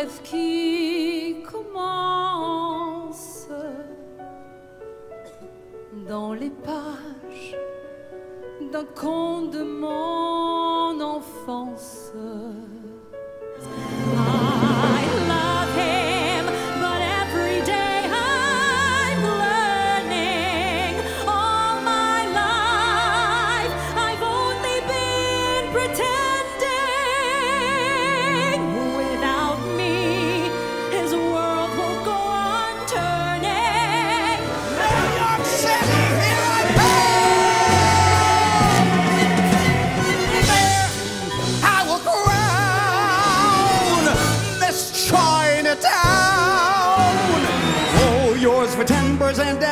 Rêve qui commence dans les pages d'un conte de mon enfance. and